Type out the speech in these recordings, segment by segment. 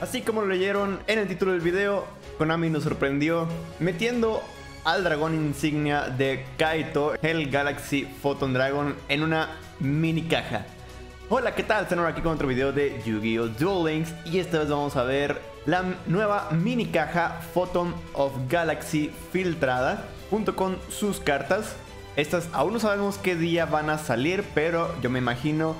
Así como lo leyeron en el título del video, Konami nos sorprendió metiendo al dragón insignia de Kaito, el Galaxy Photon Dragon, en una mini caja. Hola, ¿qué tal? Estamos aquí con otro video de Yu-Gi-Oh! Duel Links y esta vez vamos a ver la nueva mini caja Photon of Galaxy filtrada junto con sus cartas. Estas aún no sabemos qué día van a salir, pero yo me imagino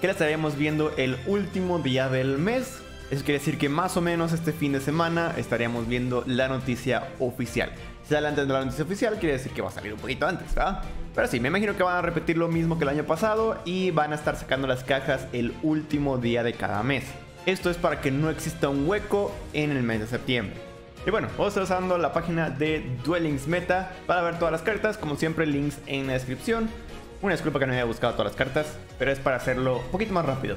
que las estaríamos viendo el último día del mes. Eso quiere decir que más o menos este fin de semana estaríamos viendo la noticia oficial. Si sale antes de la noticia oficial, quiere decir que va a salir un poquito antes, ¿verdad? Pero sí, me imagino que van a repetir lo mismo que el año pasado y van a estar sacando las cajas el último día de cada mes. Esto es para que no exista un hueco en el mes de septiembre. Y bueno, vamos a estar usando la página de Duelings Meta para ver todas las cartas, como siempre links en la descripción. Una disculpa que no haya buscado todas las cartas, pero es para hacerlo un poquito más rápido.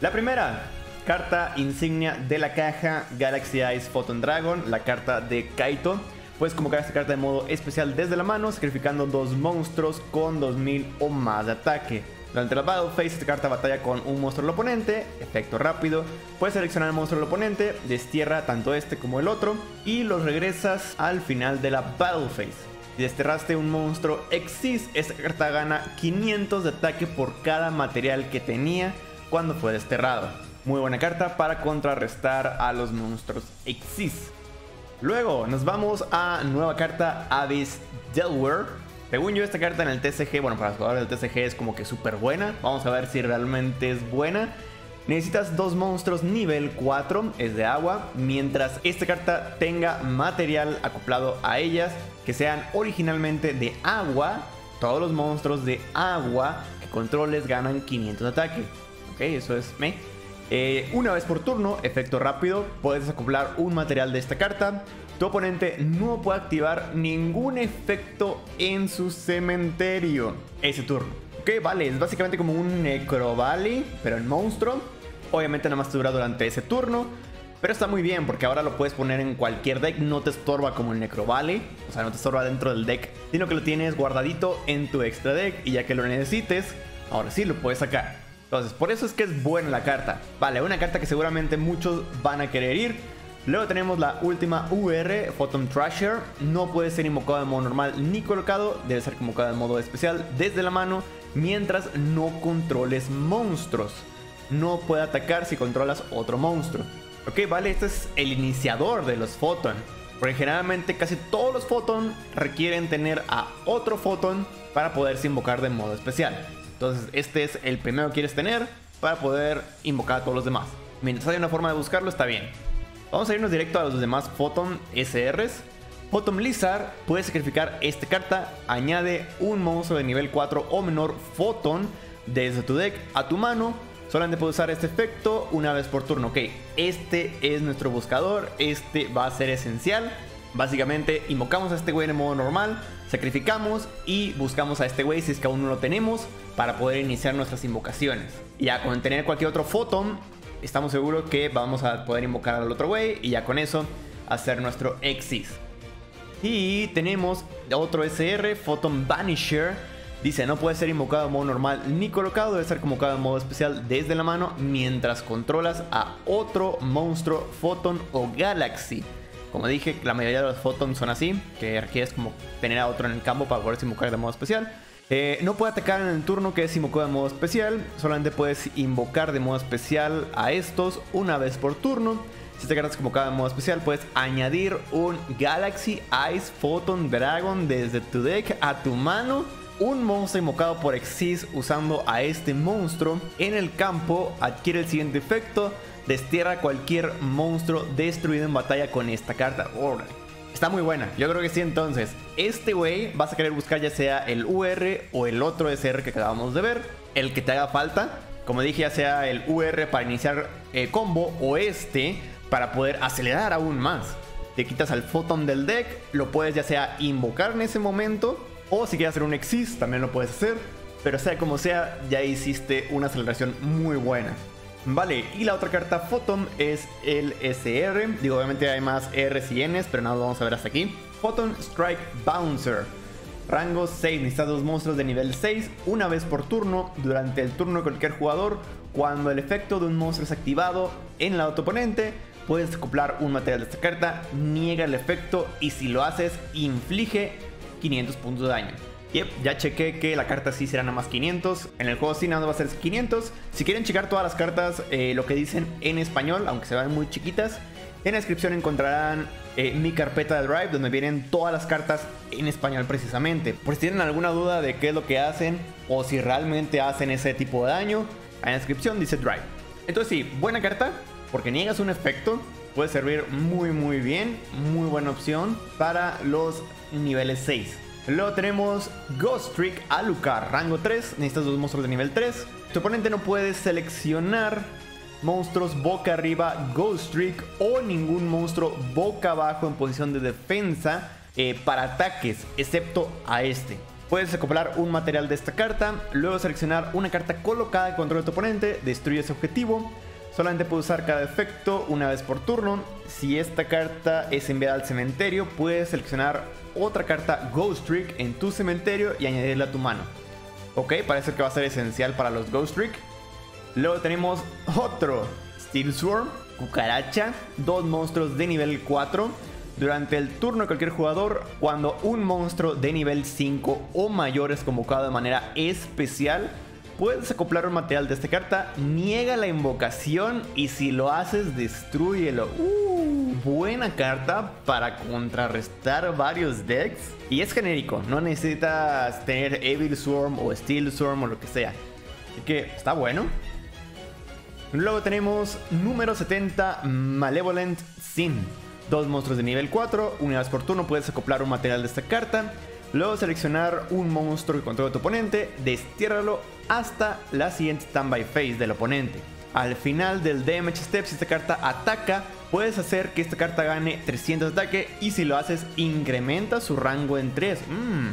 La primera, carta insignia de la caja Galaxy Eyes Photon Dragon, la carta de Kaito. Puedes convocar esta carta de modo especial desde la mano, sacrificando dos monstruos con 2000 o más de ataque. Durante la Battle Phase, esta carta batalla con un monstruo del oponente, efecto rápido. Puedes seleccionar el monstruo del oponente, destierra tanto este como el otro, y los regresas al final de la Battle Phase. Si desterraste un monstruo Exis, esta carta gana 500 de ataque por cada material que tenía cuando fue desterrado. Muy buena carta para contrarrestar a los monstruos Exis. Luego nos vamos a nueva carta Abyss Delaware. Según yo esta carta en el TCG, bueno para los jugadores del TCG es como que súper buena. Vamos a ver si realmente es buena. Necesitas dos monstruos nivel 4, es de agua, mientras esta carta tenga material acoplado a ellas que sean originalmente de agua. Todos los monstruos de agua que controles ganan 500 de ataque. Ok, eso es me. Eh, una vez por turno, efecto rápido, puedes acoplar un material de esta carta. Tu oponente no puede activar ningún efecto en su cementerio ese turno. Ok, vale, es básicamente como un Necrovalley, pero en monstruo. Obviamente nada más te dura durante ese turno. Pero está muy bien porque ahora lo puedes poner en cualquier deck, no te estorba como el Necrovalley, o sea, no te estorba dentro del deck, sino que lo tienes guardadito en tu extra deck y ya que lo necesites, ahora sí lo puedes sacar. Entonces, por eso es que es buena la carta. Vale, una carta que seguramente muchos van a querer ir. Luego tenemos la última UR, Photon Thrasher. No puede ser invocado de modo normal ni colocado, debe ser convocado de modo especial desde la mano mientras no controles monstruos. No puede atacar si controlas otro monstruo. Ok, vale, este es el iniciador de los Photon. Porque generalmente casi todos los Photon requieren tener a otro Photon para poderse invocar de modo especial. Entonces este es el primero que quieres tener para poder invocar a todos los demás. Mientras haya una forma de buscarlo está bien. Vamos a irnos directo a los demás Photon SRs. Photon Blizzard puede sacrificar esta carta, añade un monstruo de nivel 4 o menor Photon desde tu deck a tu mano Solamente puede usar este efecto una vez por turno. Ok, este es nuestro buscador. Este va a ser esencial. Básicamente invocamos a este güey en modo normal, sacrificamos y buscamos a este güey si es que aún no lo tenemos para poder iniciar nuestras invocaciones. Ya con tener cualquier otro photon, estamos seguros que vamos a poder invocar al otro güey y ya con eso hacer nuestro Exis. Y tenemos otro SR, Photon Vanisher Dice, no puede ser invocado en modo normal ni colocado, debe ser convocado en modo especial desde la mano mientras controlas a otro monstruo, Photon o Galaxy. Como dije, la mayoría de los Photons son así, que requieres como tener a otro en el campo para poder invocar de modo especial. Eh, no puede atacar en el turno que es invocado de modo especial, solamente puedes invocar de modo especial a estos una vez por turno. Si te cartas convocado de modo especial, puedes añadir un Galaxy Ice Photon Dragon desde tu deck a tu mano un monstruo invocado por Exis usando a este monstruo en el campo adquiere el siguiente efecto. Destierra cualquier monstruo destruido en batalla con esta carta. Está muy buena, yo creo que sí entonces. Este güey vas a querer buscar ya sea el UR o el otro SR que acabamos de ver. El que te haga falta. Como dije, ya sea el UR para iniciar el combo o este para poder acelerar aún más. Te quitas al photon del deck, lo puedes ya sea invocar en ese momento o si quieres hacer un Exist, también lo puedes hacer. Pero sea como sea, ya hiciste una aceleración muy buena. Vale, y la otra carta Photon es el SR. Digo, obviamente hay más Rs y Ns, pero nada, lo vamos a ver hasta aquí. Photon Strike Bouncer. Rango 6, necesitas dos monstruos de nivel 6 una vez por turno durante el turno de cualquier jugador. Cuando el efecto de un monstruo es activado en la de oponente, puedes acoplar un material de esta carta, niega el efecto y si lo haces, inflige 500 puntos de daño. Yep, ya chequé que la carta sí será nada más 500. En el juego sí nada más va a ser 500. Si quieren checar todas las cartas, eh, lo que dicen en español, aunque se vean muy chiquitas, en la descripción encontrarán eh, mi carpeta de Drive donde vienen todas las cartas en español precisamente. Por si tienen alguna duda de qué es lo que hacen o si realmente hacen ese tipo de daño, en la descripción dice Drive. Entonces sí, buena carta porque niegas un efecto. Puede servir muy muy bien, muy buena opción para los niveles 6. Luego tenemos Ghost Trick Alucard, rango 3. Necesitas dos monstruos de nivel 3. Tu oponente no puede seleccionar monstruos boca arriba, Ghost Trick o ningún monstruo boca abajo en posición de defensa eh, para ataques, excepto a este. Puedes acoplar un material de esta carta, luego seleccionar una carta colocada en control de tu oponente, destruye ese objetivo. Solamente puedes usar cada efecto una vez por turno. Si esta carta es enviada al cementerio, puedes seleccionar otra carta Ghost Trick en tu cementerio y añadirla a tu mano. Ok, parece que va a ser esencial para los Ghost Trick. Luego tenemos otro Steel Swarm, cucaracha, dos monstruos de nivel 4. Durante el turno de cualquier jugador, cuando un monstruo de nivel 5 o mayor es convocado de manera especial, Puedes acoplar un material de esta carta, niega la invocación y si lo haces, destruyelo. Uh, buena carta para contrarrestar varios decks. Y es genérico, no necesitas tener Evil Swarm o Steel Swarm o lo que sea. Así que está bueno. Luego tenemos número 70, Malevolent Sin. Dos monstruos de nivel 4, unidades por turno, puedes acoplar un material de esta carta. Luego seleccionar un monstruo que controla tu oponente, destiérralo hasta la siguiente standby phase del oponente. Al final del damage step, si esta carta ataca, puedes hacer que esta carta gane 300 de ataque y si lo haces, incrementa su rango en 3. Mmm,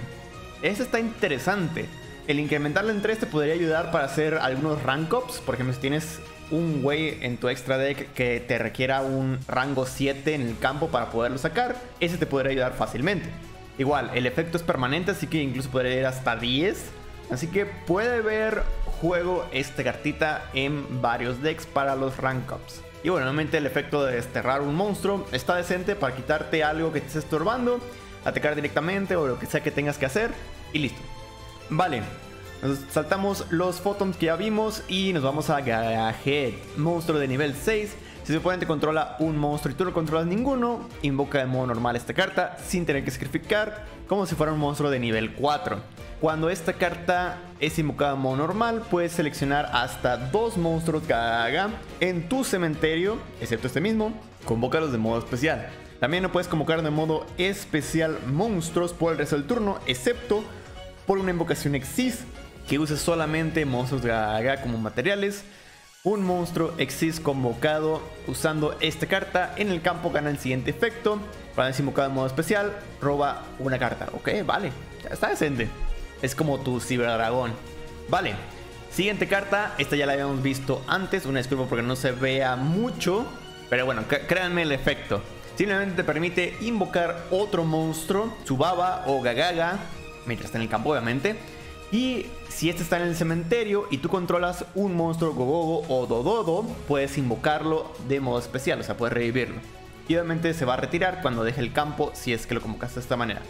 eso está interesante. El incrementarlo en 3 te podría ayudar para hacer algunos rank ups. Por ejemplo, si tienes un güey en tu extra deck que te requiera un rango 7 en el campo para poderlo sacar, ese te podría ayudar fácilmente. Igual, el efecto es permanente, así que incluso podría ir hasta 10. Así que puede ver juego esta cartita en varios decks para los rank ups. Y bueno, nuevamente el efecto de desterrar un monstruo está decente para quitarte algo que te esté estorbando, atacar directamente o lo que sea que tengas que hacer y listo. Vale, saltamos los photoms que ya vimos y nos vamos a Garhead, monstruo de nivel 6 si tu oponente controla un monstruo y tú no controlas ninguno, invoca de modo normal esta carta sin tener que sacrificar, como si fuera un monstruo de nivel 4. Cuando esta carta es invocada de modo normal, puedes seleccionar hasta dos monstruos cada en tu cementerio, excepto este mismo, convócalos de modo especial. También no puedes convocar de modo especial monstruos por el resto del turno, excepto por una invocación Exis que use solamente monstruos Gaga como materiales un monstruo existe convocado usando esta carta en el campo gana el siguiente efecto. Para es invocado en modo especial, roba una carta. Ok, vale, está decente. Es como tu ciberdragón. Vale, siguiente carta. Esta ya la habíamos visto antes. Una disculpa porque no se vea mucho. Pero bueno, créanme el efecto. Simplemente te permite invocar otro monstruo, Subaba o Gagaga, mientras está en el campo, obviamente y si este está en el cementerio y tú controlas un monstruo Gogogo o Dododo, puedes invocarlo de modo especial, o sea, puedes revivirlo. Y obviamente se va a retirar cuando deje el campo si es que lo convocaste de esta manera.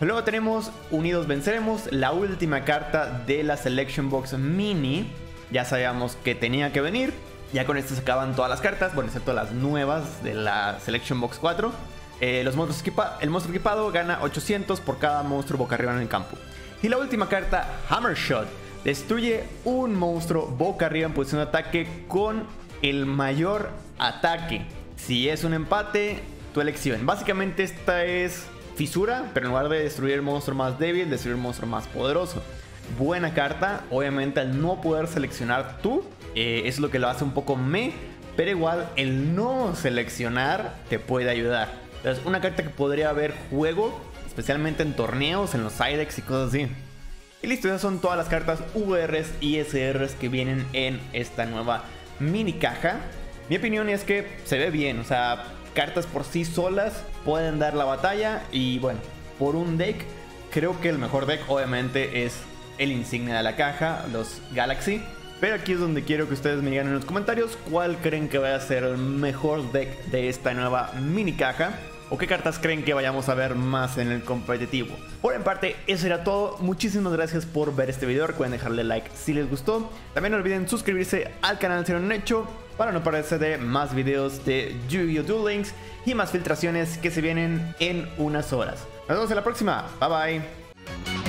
Luego tenemos Unidos Venceremos, la última carta de la Selection Box Mini. Ya sabíamos que tenía que venir. Ya con esto se acaban todas las cartas, bueno, excepto las nuevas de la Selection Box 4. Eh, el monstruo equipado gana 800 por cada monstruo boca arriba en el campo. Y la última carta, Hammershot. Destruye un monstruo boca arriba en posición de ataque con el mayor ataque. Si es un empate, tu elección. Básicamente esta es fisura, pero en lugar de destruir el monstruo más débil, destruir el monstruo más poderoso. Buena carta, obviamente al no poder seleccionar tú, eh, es lo que lo hace un poco me, pero igual el no seleccionar te puede ayudar. Entonces una carta que podría haber juego especialmente en torneos, en los sidex y cosas así. Y listo, esas son todas las cartas VRs y SRs que vienen en esta nueva mini caja. Mi opinión es que se ve bien, o sea, cartas por sí solas pueden dar la batalla y bueno, por un deck, creo que el mejor deck obviamente es el insignia de la caja, los Galaxy. Pero aquí es donde quiero que ustedes me digan en los comentarios cuál creen que va a ser el mejor deck de esta nueva mini caja o qué cartas creen que vayamos a ver más en el competitivo. Por en parte, eso era todo. Muchísimas gracias por ver este video. Recuerden dejarle like si les gustó. También no olviden suscribirse al canal si no han hecho para no perderse de más videos de Yu-Gi-Oh! Duel Links y más filtraciones que se vienen en unas horas. Nos vemos en la próxima. Bye bye.